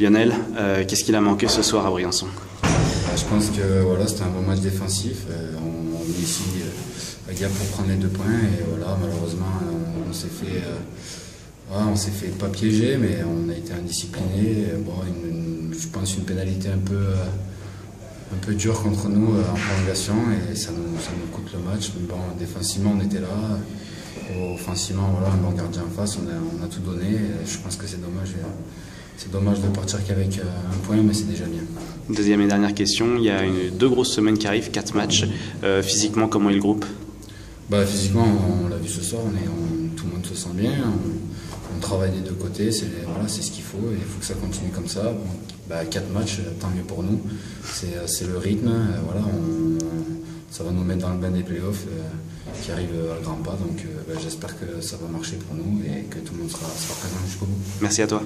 Lionel, euh, qu'est-ce qu'il a manqué ce soir à Briançon? Je pense que voilà, c'était un bon match défensif. On, on est ici à Gap pour prendre les deux points et voilà, malheureusement, on, s'est fait, pas piéger, mais on a été indiscipliné. Bon, je pense une pénalité un peu un peu dur contre nous en prolongation et ça nous, coûte le match. Mais bon, défensivement, on était là. Offensivement, voilà, un bon gardien en face, on a tout donné. je pense que c'est dommage. C'est dommage de partir qu'avec euh, un point, mais c'est déjà bien. Deuxième et dernière question. Il y a une, deux grosses semaines qui arrivent, quatre matchs. Euh, physiquement, comment est le groupe? Bah, Physiquement, on, l'a vu ce soir, on est, tout le monde se sent bien. On, travaille des deux côtés, c'est voilà, ce qu'il faut et il faut que ça continue comme ça. bah, quatre matchs, tant mieux pour nous. C'est euh, le rythme. voilà, ça va nous mettre dans le bain des playoffs qui arrive à grands pas. Donc bah, j'espère que ça va marcher pour nous et que tout le monde sera, sera présent jusqu'au bout. Merci à toi.